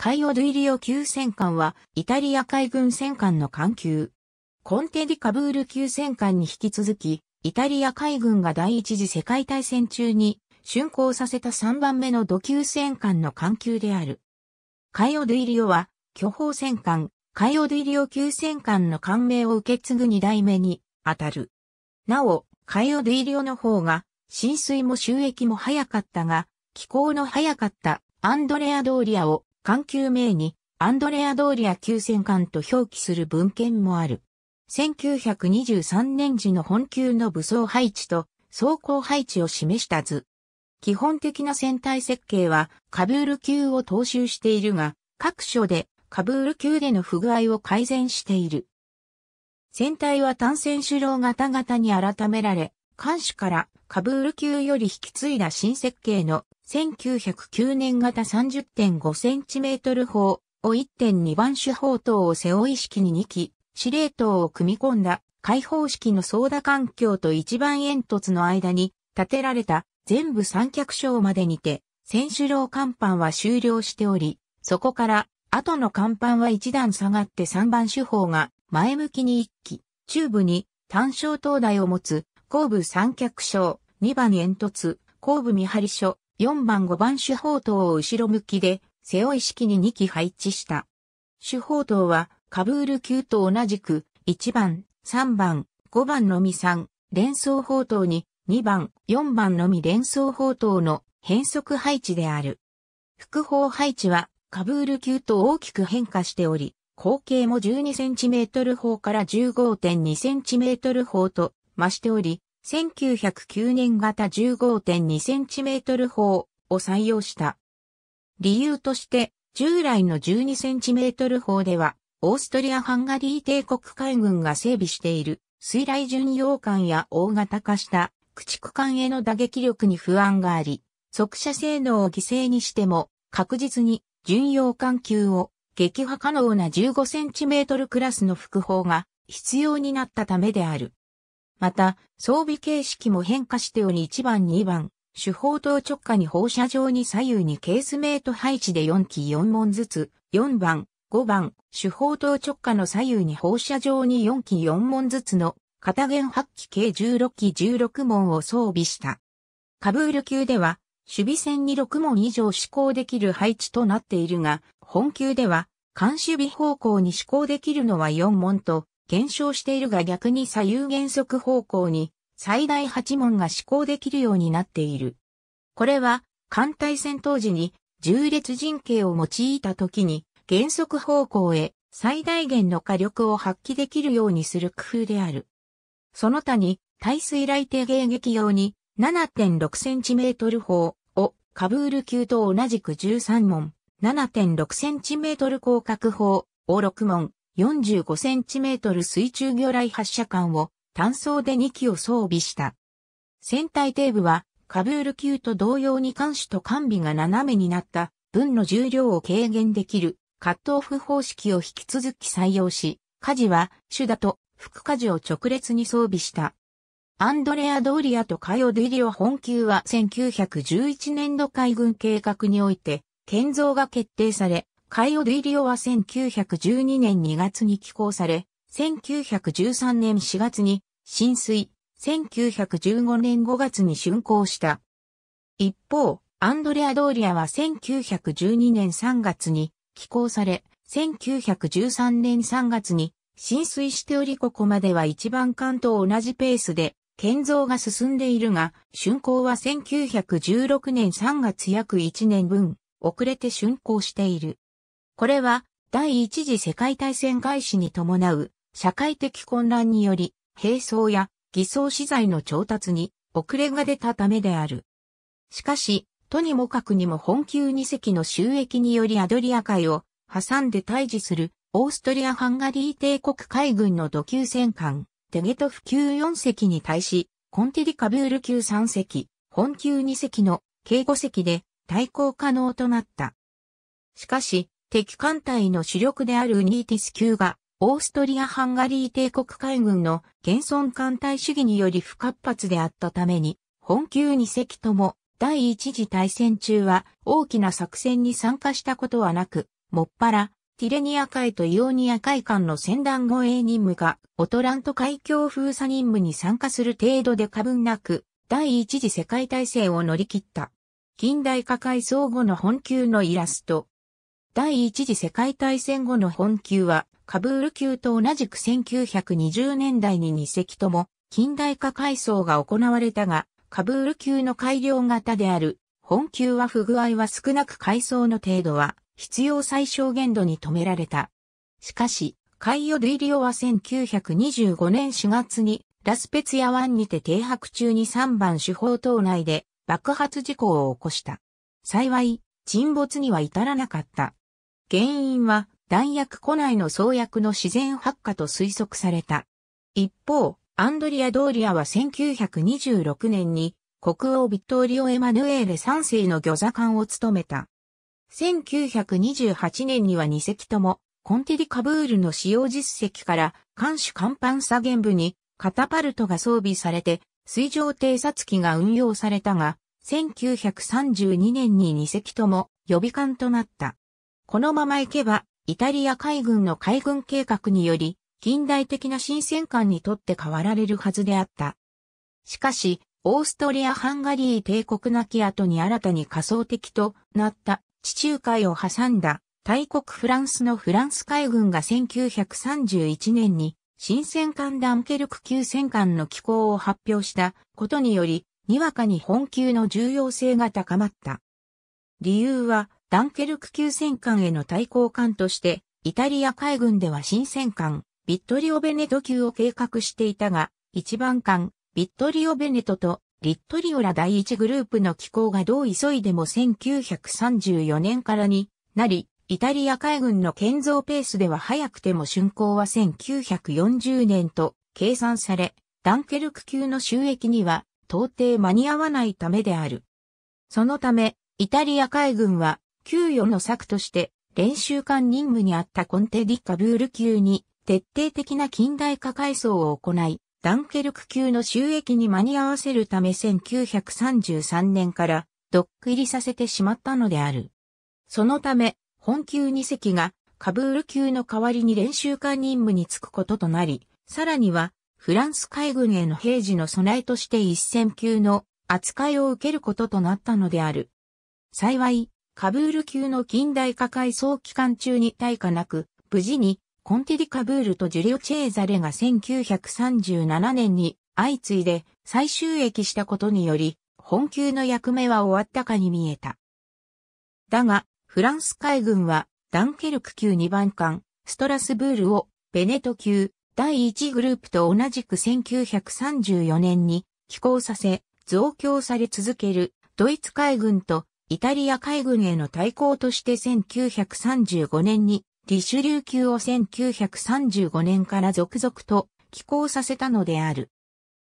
カイオドゥイリオ級戦艦はイタリア海軍戦艦の艦級。コンテディカブール級戦艦に引き続き、イタリア海軍が第一次世界大戦中に竣工させた3番目の土級戦艦の艦級である。カイオドゥイリオは巨峰戦艦、カイオドゥイリオ級戦艦の艦名を受け継ぐ2代目に当たる。なお、カイオドゥイリオの方が浸水も収益も早かったが、気候の早かったアンドレア・ドーリアを艦級名にアンドレア・ドーリア級戦艦と表記する文献もある。1923年時の本級の武装配置と装甲配置を示した図。基本的な船体設計はカブール級を踏襲しているが、各所でカブール級での不具合を改善している。船体は単線主浪型型に改められ、艦首からカブール級より引き継いだ新設計の1909年型 30.5cm 砲を1.2番手砲塔を背負い式に2機、司令塔を組み込んだ開放式の操舵環境と一番煙突の間に建てられた全部三脚床までにて、選手楼甲板は終了しており、そこから後の甲板は一段下がって3番手砲が前向きに1機、中部に単焦灯台を持つ後部三脚床、2番煙突、後部見張り所、4番5番主砲塔を後ろ向きで、背負い式に2機配置した。主砲塔は、カブール級と同じく、1番、3番、5番のみ3、連装砲塔に、2番、4番のみ連装砲塔の変則配置である。副砲配置は、カブール級と大きく変化しており、口径も 12cm 砲から 15.2cm 砲と増しており、1909年型 15.2cm 砲を採用した。理由として、従来の 12cm 砲では、オーストリア・ハンガリー帝国海軍が整備している水雷巡洋艦や大型化した駆逐艦への打撃力に不安があり、速射性能を犠牲にしても確実に巡洋艦級を撃破可能な 15cm クラスの副砲が必要になったためである。また、装備形式も変化しており1番2番、主砲塔直下に放射状に左右にケースメイト配置で4機4門ずつ、4番、5番、主砲塔直下の左右に放射状に4機4門ずつの片弦8機計16機16門を装備した。カブール級では、守備線に6門以上施行できる配置となっているが、本級では、監守備方向に施行できるのは4門と、減少しているが逆に左右減速方向に最大8門が施行できるようになっている。これは艦隊戦闘時に重列陣形を用いた時に減速方向へ最大限の火力を発揮できるようにする工夫である。その他に耐水雷艇迎撃用に 7.6cm 砲をカブール級と同じく13門、7.6cm 広角砲を6門、45cm 水中魚雷発射管を単装で2機を装備した。船体底部はカブール級と同様に艦首と艦尾が斜めになった分の重量を軽減できるカットオフ方式を引き続き採用し、舵は主だと副舵を直列に装備した。アンドレア・ドーリアとカヨ・ディリオ本級は1911年度海軍計画において建造が決定され、カイオ・デイリオは1912年2月に寄港され、1913年4月に浸水、1915年5月に竣工した。一方、アンドレア・ドーリアは1912年3月に寄港され、1913年3月に浸水しておりここまでは一番艦と同じペースで建造が進んでいるが、竣工は1916年3月約1年分遅れて竣工している。これは第一次世界大戦開始に伴う社会的混乱により兵装や偽装資材の調達に遅れが出たためである。しかし、とにもかくにも本級2隻の収益によりアドリア海を挟んで対峙するオーストリア・ハンガリー帝国海軍の土級戦艦テゲトフ級4隻に対し、コンテリカブール級3隻、本級2隻の計5隻で対抗可能となった。しかし、敵艦隊の主力であるニーティス級が、オーストリア・ハンガリー帝国海軍の現存艦隊主義により不活発であったために、本級2隻とも第一次大戦中は大きな作戦に参加したことはなく、もっぱら、ティレニア海とイオニア海間の船団護衛任務か、オトラント海峡封鎖任務に参加する程度で過分なく、第一次世界大戦を乗り切った。近代化改装後の本級のイラスト。第一次世界大戦後の本級は、カブール級と同じく1920年代に2隻とも近代化改装が行われたが、カブール級の改良型である本級は不具合は少なく改装の程度は必要最小限度に止められた。しかし、カイオ・デイリオは1925年4月にラスペツヤ湾にて停泊中に3番主砲島内で爆発事故を起こした。幸い、沈没には至らなかった。原因は弾薬庫内の創薬の自然発火と推測された。一方、アンドリア・ドーリアは1926年に国王ビットーリオ・エマヌエーレ3世の魚座艦を務めた。1928年には2隻とも、コンテディカブールの使用実績から、艦首甲板左舷部にカタパルトが装備されて、水上偵察機が運用されたが、1932年に2隻とも予備艦となった。このまま行けば、イタリア海軍の海軍計画により、近代的な新戦艦にとって変わられるはずであった。しかし、オーストリア・ハンガリー帝国なき後に新たに仮想的となった地中海を挟んだ大国フランスのフランス海軍が1931年に新戦艦ダンケルク級戦艦の機構を発表したことにより、にわかに本級の重要性が高まった。理由は、ダンケルク級戦艦への対抗艦として、イタリア海軍では新戦艦、ビットリオベネト級を計画していたが、一番艦、ビットリオベネトとリットリオラ第一グループの機構がどう急いでも1934年からになり、イタリア海軍の建造ペースでは早くても竣工は1940年と計算され、ダンケルク級の収益には到底間に合わないためである。そのため、イタリア海軍は給与の策として練習艦任務にあったコンテディカブール級に徹底的な近代化改装を行い、ダンケルク級の収益に間に合わせるため1933年からドック入りさせてしまったのである。そのため、本級2隻がカブール級の代わりに練習艦任務に就くこととなり、さらにはフランス海軍への平時の備えとして一戦級の扱いを受けることとなったのである。幸い、カブール級の近代化改装期間中に対価なく、無事にコンテディカブールとジュリオ・チェーザレが1937年に相次いで再収益したことにより、本級の役目は終わったかに見えた。だが、フランス海軍はダンケルク級2番艦、ストラスブールをベネト級第1グループと同じく1934年に寄港させ増強され続けるドイツ海軍とイタリア海軍への対抗として1935年にリシュリュー級を1935年から続々と寄港させたのである。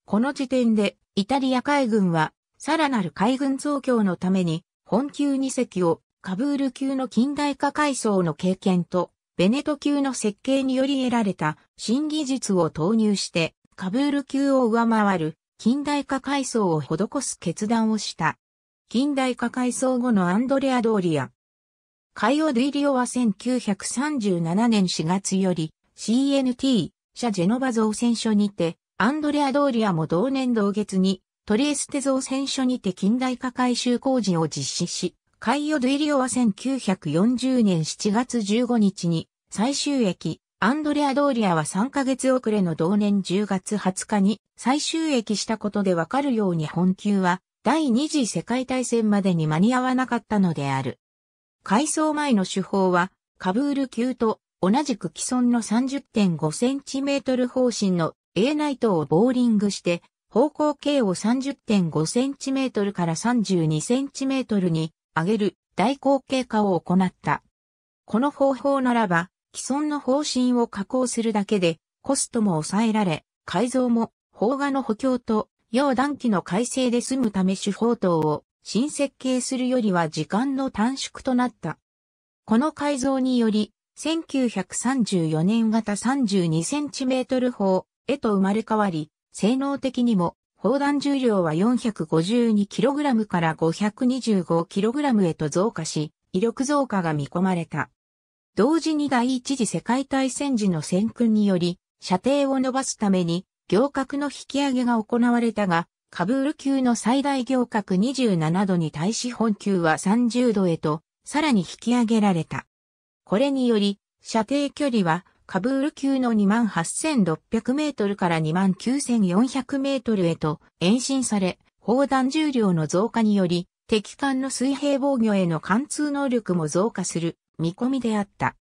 この時点でイタリア海軍はさらなる海軍増強のために本級2隻をカブール級の近代化改装の経験と、ベネト級の設計により得られた新技術を投入して、カブール級を上回る近代化改装を施す決断をした。近代化改装後のアンドレア・ドーリア。カイオ・ディリオは1937年4月より CNT 社ジェノバ造船所にて、アンドレア・ドーリアも同年同月にトリエステ造船所にて近代化改修工事を実施し、カイオ・ドゥイリオは1940年7月15日に最終駅、アンドレア・ドーリアは3ヶ月遅れの同年10月20日に最終駅したことでわかるように本級は第二次世界大戦までに間に合わなかったのである。改装前の手法はカブール級と同じく既存の30.5センチメートル方針の A ナイトをボーリングして方向径を30.5センチメートルから32センチメートルに上げる大口径化を行った。この方法ならば、既存の方針を加工するだけで、コストも抑えられ、改造も、邦画の補強と、要暖機の改正で済むため手法等を新設計するよりは時間の短縮となった。この改造により、1934年型 32cm 砲へと生まれ変わり、性能的にも砲弾重量は 452kg から 525kg へと増加し、威力増加が見込まれた。同時に第一次世界大戦時の戦訓により、射程を伸ばすために、行角の引き上げが行われたが、カブール級の最大行角27度に対し本級は30度へと、さらに引き上げられた。これにより、射程距離は、カブール級の28,600メートルから29,400メートルへと延伸され、砲弾重量の増加により、敵艦の水平防御への貫通能力も増加する見込みであった。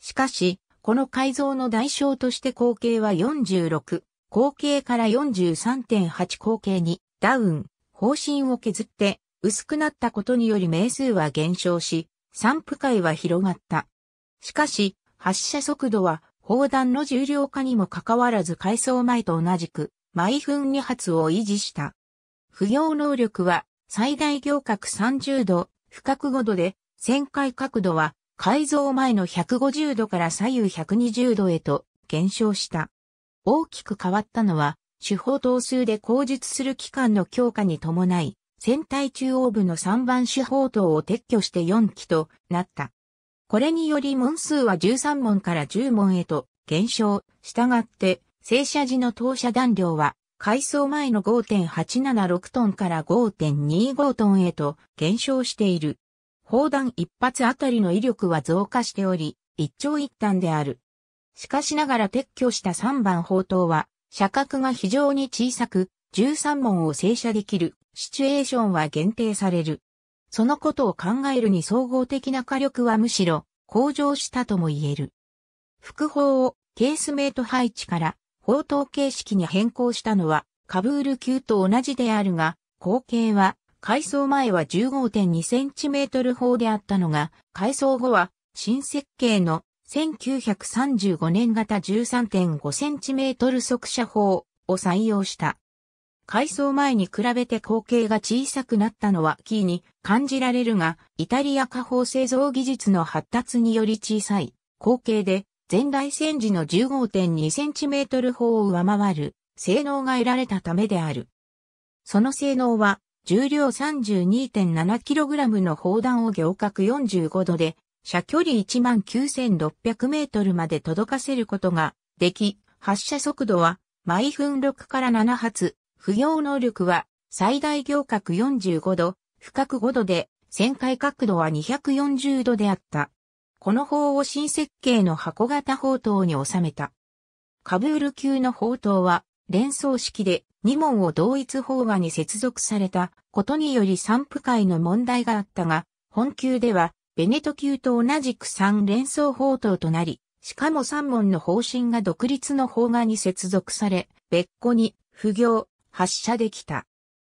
しかし、この改造の代償として口径は46、口径から43.8口径にダウン、方針を削って薄くなったことにより名数は減少し、散布会は広がった。しかし、発射速度は砲弾の重量化にもかかわらず改装前と同じく毎分2発を維持した。不要能力は最大行角30度、深く5度で、旋回角度は改造前の150度から左右120度へと減少した。大きく変わったのは、手法等数で口述する機関の強化に伴い、船体中央部の3番手法等を撤去して4機となった。これにより門数は13門から10門へと減少、したがって、正射時の投射弾量は、改装前の5.876トンから5.25トンへと減少している。砲弾一発あたりの威力は増加しており、一長一短である。しかしながら撤去した3番砲塔は、射角が非常に小さく、13門を静射できるシチュエーションは限定される。そのことを考えるに総合的な火力はむしろ向上したとも言える。副砲をケースメイト配置から砲塔形式に変更したのはカブール級と同じであるが、口径は改装前は15.2センチメートル砲であったのが、改装後は新設計の1935年型13.5センチメートル速射砲を採用した。改装前に比べて口径が小さくなったのはキーに感じられるが、イタリア火砲製造技術の発達により小さい口径で前代戦時の15.2センチメートル砲を上回る性能が得られたためである。その性能は重量 32.7kg の砲弾を行角45度で、射距離19,600メートルまで届かせることができ、発射速度は毎分6から7発、不要能力は最大行角45度、深く5度で、旋回角度は240度であった。この砲を新設計の箱型砲塔に収めた。カブール級の砲塔は連装式で2門を同一砲画に接続されたことにより散布会の問題があったが、本級ではベネト級と同じく3連装砲塔となり、しかも3門の方針が独立の砲画に接続され、別個に不行、発射できた。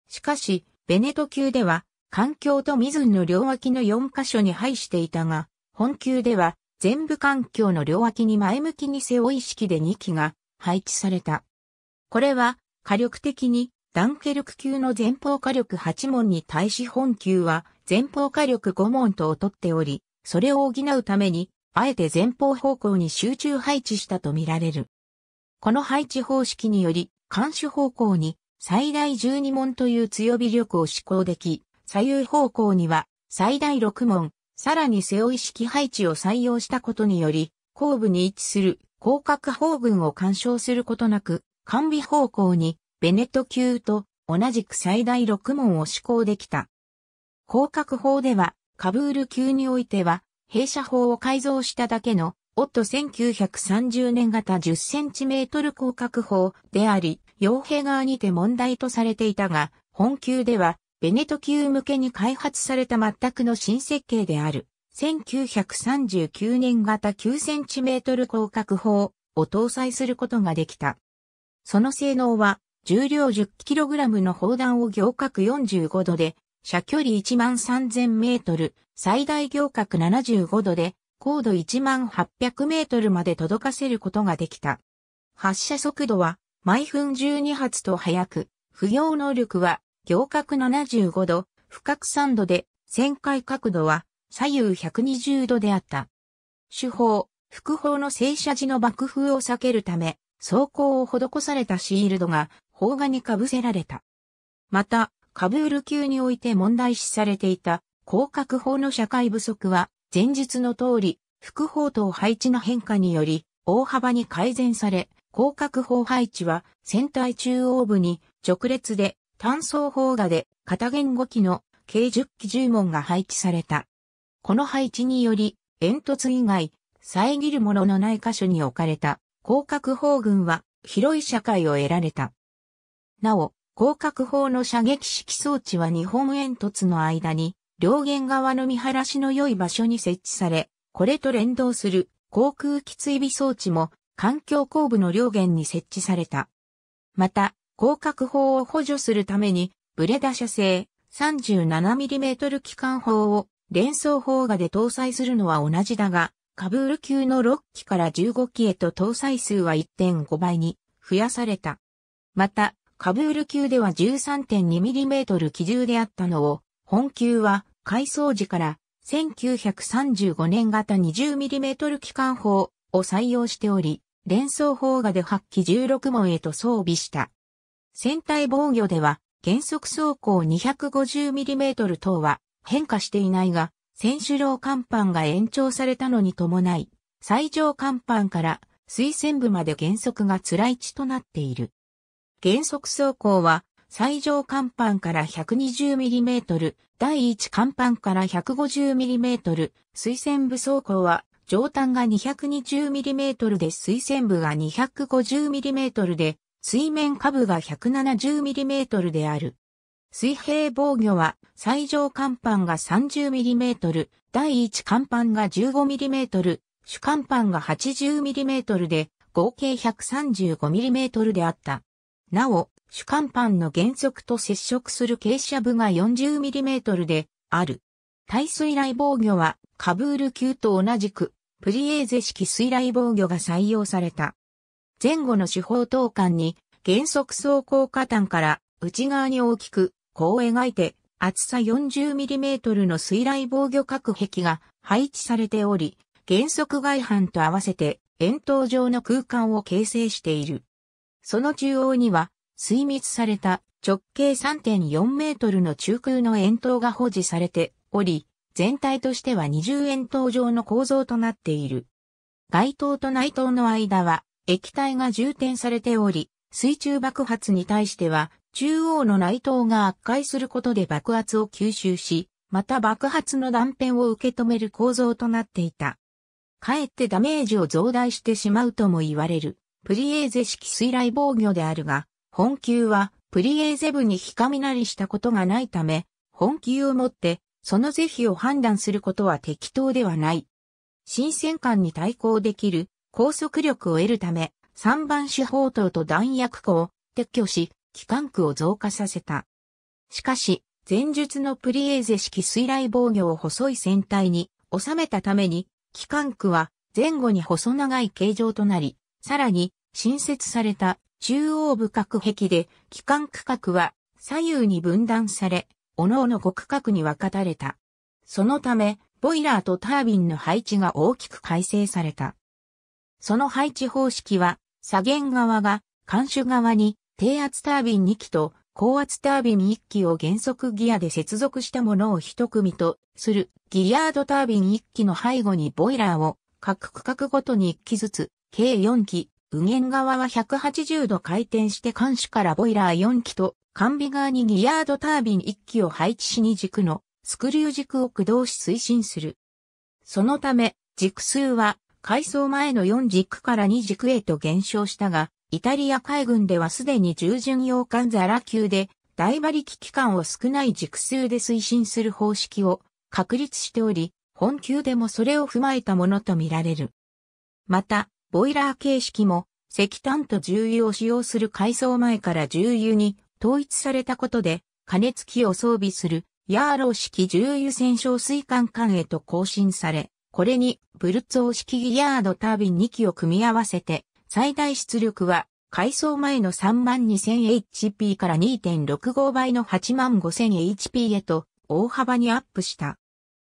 しかし、ベネト級では、環境と水の両脇の4箇所に配していたが、本級では、全部環境の両脇に前向きに背負い式で2機が配置された。これは火力的にダンケルク級の前方火力8門に対し本級は前方火力5門と劣っており、それを補うために、あえて前方方向に集中配置したとみられる。この配置方式により、監視方向に最大12門という強火力を施行でき、左右方向には最大6門、さらに背負い式配置を採用したことにより、後部に位置する広角砲群を干渉することなく、完備方向にベネット級と同じく最大6門を施行できた。広角砲では、カブール級においては、閉射砲を改造しただけの、オット1930年型 10cm 広角砲であり、傭兵側にて問題とされていたが、本級では、ベネト級向けに開発された全くの新設計である。1939年型 9cm 広角砲を搭載することができた。その性能は、重量 10kg の砲弾を行角45度で、射距離1万3000メートル、最大行角75度で、高度1万800メートルまで届かせることができた。発射速度は、毎分12発と速く、不要能力は、行角75度、深く3度で、旋回角度は、左右120度であった。手法、副砲の静射時の爆風を避けるため、装甲を施されたシールドが砲画に被せられた。また、カブール級において問題視されていた広角砲の社会不足は前述の通り副砲塔配置の変化により大幅に改善され、広角砲配置は船体中央部に直列で単装砲画で片弦5機の計10機10門が配置された。この配置により煙突以外遮るもののない箇所に置かれた広角砲群は広い社会を得られた。なお、広角砲の射撃式装置は日本煙突の間に両舷側の見晴らしの良い場所に設置され、これと連動する航空機追尾装置も環境後部の両舷に設置された。また、広角砲を補助するために、ブレダ社製 37mm 機関砲を連装砲画で搭載するのは同じだが、カブール級の6機から15機へと搭載数は1.5倍に増やされた。また、カブール級では 13.2mm 機銃であったのを、本級は改装時から1935年型 20mm 機関砲を採用しており、連装砲画で8機16門へと装備した。船体防御では、原則走行 250mm 等は変化していないが、選手楼甲板が延長されたのに伴い、最上甲板から水線部まで原則がつらい地となっている。原則走行は最上甲板から 120mm、第1甲板から 150mm、水線部走行は上端が 220mm で水線部が 250mm で水面下部が 170mm である。水平防御は最上甲板が 30mm、第1甲板が 15mm、主甲板が 80mm で合計 135mm であった。なお、主甲板の原則と接触する傾斜部が 40mm である。耐水雷防御はカブール級と同じくプリエーゼ式水雷防御が採用された。前後の手法等間に原則走行下端から内側に大きくこう描いて厚さ 40mm の水雷防御隔壁が配置されており、原則外反と合わせて円筒状の空間を形成している。その中央には水密された直径3.4メートルの中空の円筒が保持されており、全体としては二重円筒状の構造となっている。外灯と内灯の間は液体が充填されており、水中爆発に対しては中央の内灯が悪化することで爆発を吸収し、また爆発の断片を受け止める構造となっていた。かえってダメージを増大してしまうとも言われる、プリエーゼ式水雷防御であるが、本級はプリエーゼ部に非雷したことがないため、本級をもってその是非を判断することは適当ではない。新戦艦に対抗できる高速力を得るため、3番手砲塔と弾薬庫を撤去し、機関区を増加させた。しかし、前述のプリエーゼ式水雷防御を細い船体に収めたために、機関区は前後に細長い形状となり、さらに新設された中央部隔壁で機関区画は左右に分断され、各々5区画に分かたれた。そのため、ボイラーとタービンの配置が大きく改正された。その配置方式は、左舷側が、監守側に、低圧タービン2機と高圧タービン1機を原則ギアで接続したものを一組とするギヤードタービン1機の背後にボイラーを各区画ごとに1機ずつ計4機、右舷側は180度回転して監視からボイラー4機と完備側にギヤードタービン1機を配置し2軸のスクリュー軸を駆動し推進する。そのため、軸数は改装前の4軸から2軸へと減少したが、イタリア海軍ではすでに従順洋艦ザラ級で大馬力機関を少ない軸数で推進する方式を確立しており、本級でもそれを踏まえたものとみられる。また、ボイラー形式も石炭と重油を使用する改装前から重油に統一されたことで、加熱器を装備するヤーロー式重油洗浄水管管へと更新され、これにブルツォー式ギヤードタービン2機を組み合わせて、最大出力は改装前の 32,000HP から2.65倍の 85,000HP へと大幅にアップした。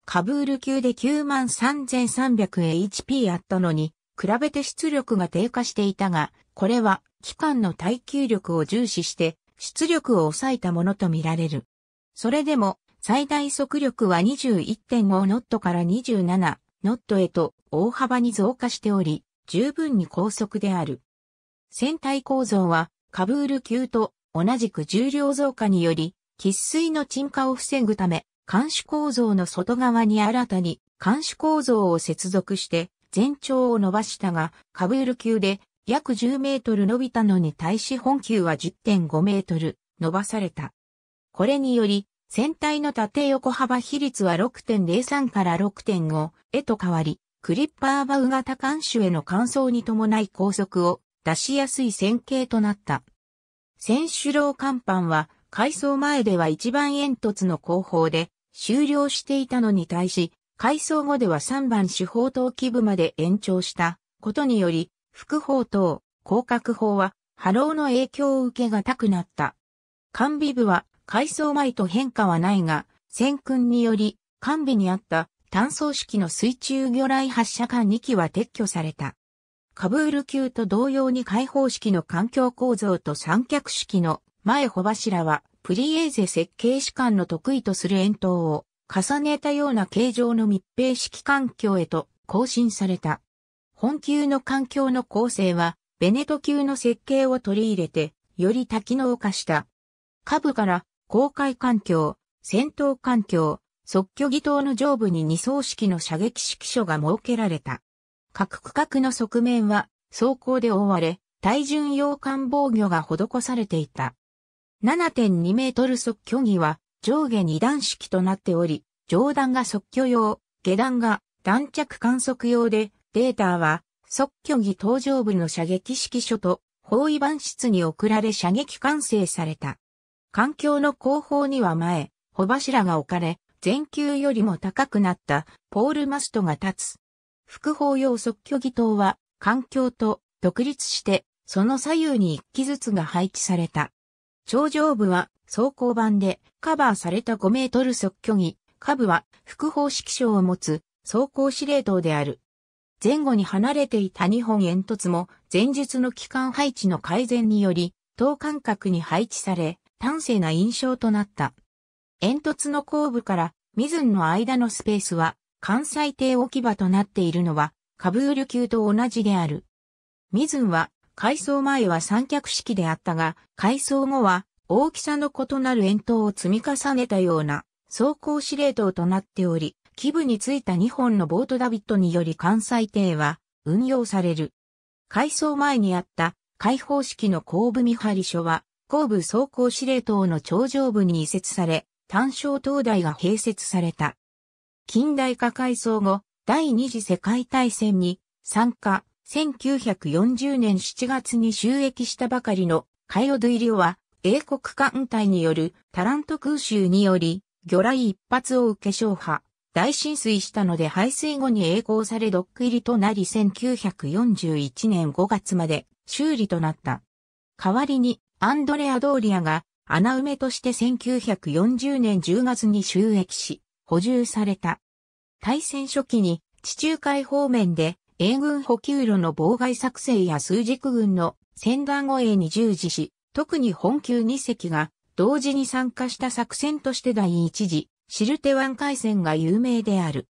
カブール級で 93,300HP あったのに、比べて出力が低下していたが、これは機関の耐久力を重視して出力を抑えたものとみられる。それでも最大速力は21.5ノットから27ノットへと大幅に増加しており、十分に高速である。船体構造は、カブール級と同じく重量増加により、喫水の沈下を防ぐため、監視構造の外側に新たに監視構造を接続して全長を伸ばしたが、カブール級で約10メートル伸びたのに対し本級は10.5メートル伸ばされた。これにより、船体の縦横幅比率は6.03から6.5へと変わり、クリッパーバウ型艦首への乾燥に伴い高速を出しやすい線形となった。船首楼甲板は改装前では一番煙突の後方で終了していたのに対し、改装後では3番主砲塔基部まで延長したことにより、副砲塔、広角砲は波浪の影響を受けがたくなった。完備部は改装前と変化はないが、戦訓により完備にあった単装式の水中魚雷発射管2機は撤去された。カブール級と同様に開放式の環境構造と三脚式の前穂柱は、プリエーゼ設計士官の得意とする円筒を重ねたような形状の密閉式環境へと更新された。本級の環境の構成は、ベネト級の設計を取り入れて、より多機能化した。下部から公開環境、戦闘環境、即挙儀塔の上部に二層式の射撃式所が設けられた。各区画の側面は装甲で覆われ、対巡洋艦防御が施されていた。7.2メートル即挙儀は上下二段式となっており、上段が即挙用、下段が弾着観測用で、データは即挙儀搭乗部の射撃式所と包囲板室に送られ射撃完成された。環境の後方には前、帆柱が置かれ、前級よりも高くなったポールマストが立つ。副砲用即挙儀塔は環境と独立してその左右に一機ずつが配置された。頂上部は走行板でカバーされた5メートル側距儀、下部は複方式章を持つ走行司令塔である。前後に離れていた2本煙突も前述の機関配置の改善により、等間隔に配置され、端正な印象となった。煙突の後部からミズンの間のスペースは関西艇置き場となっているのはカブール級と同じである。ミズンは改装前は三脚式であったが、改装後は大きさの異なる円筒を積み重ねたような走行司令塔となっており、基部についた2本のボートダビットにより関西艇は運用される。改装前にあった開放式の後部見張り所は後部走行司令塔の頂上部に移設され、単焦灯台が併設された。近代化改装後、第二次世界大戦に参加、1940年7月に収益したばかりのカイオドゥイリオは英国艦隊によるタラント空襲により魚雷一発を受け消破、大浸水したので排水後に栄光されドック入りとなり1941年5月まで修理となった。代わりにアンドレア・ドーリアが穴埋めとして1940年10月に収益し、補充された。大戦初期に地中海方面で英軍補給路の妨害作戦や数軸軍の戦団護衛に従事し、特に本級2隻が同時に参加した作戦として第一次シルテ湾海戦が有名である。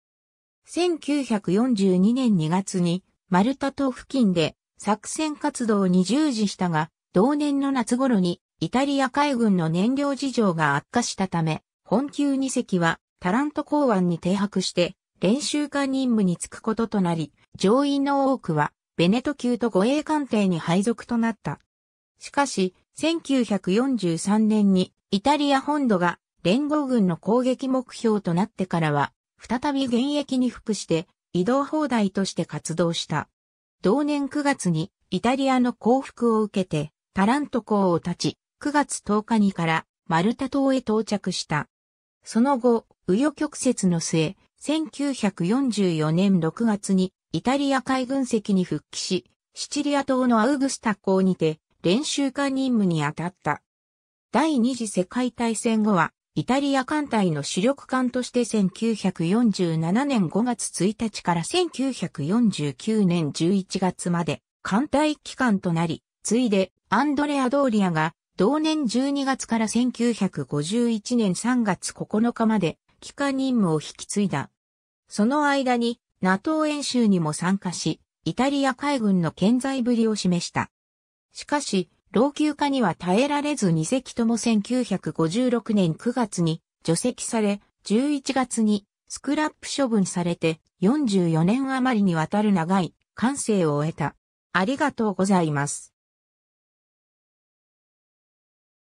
1942年2月にマルタ島付近で作戦活動に従事したが、同年の夏頃にイタリア海軍の燃料事情が悪化したため、本級2隻はタラント港湾に停泊して練習艦任務に就くこととなり、乗員の多くは、ベネト級と護衛艦艇に配属となった。しかし、1943年にイタリア本土が連合軍の攻撃目標となってからは、再び現役に服して移動砲台として活動した。同年9月にイタリアの降伏を受けてタラント港を立ち、9月10日にからマルタ島へ到着した。その後、右余曲折の末、1944年6月にイタリア海軍籍に復帰し、シチリア島のアウグスタ港にて練習艦任務に当たった。第二次世界大戦後は、イタリア艦隊の主力艦として1947年5月1日から1949年11月まで艦隊機関となり、ついでアンドレア・ドーリアが同年12月から1951年3月9日まで機関任務を引き継いだ。その間に NATO 演習にも参加し、イタリア海軍の健在ぶりを示した。しかし、老朽化には耐えられず2隻とも1956年9月に除籍され、11月にスクラップ処分されて44年余りにわたる長い感性を得た。ありがとうございます。